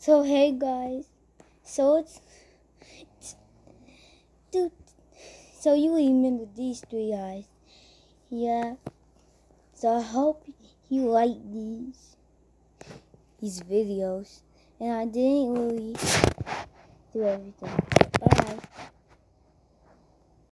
So hey guys, so it's, it's dude. So you remember these three guys, yeah. So I hope you like these these videos, and I didn't really do everything. Bye.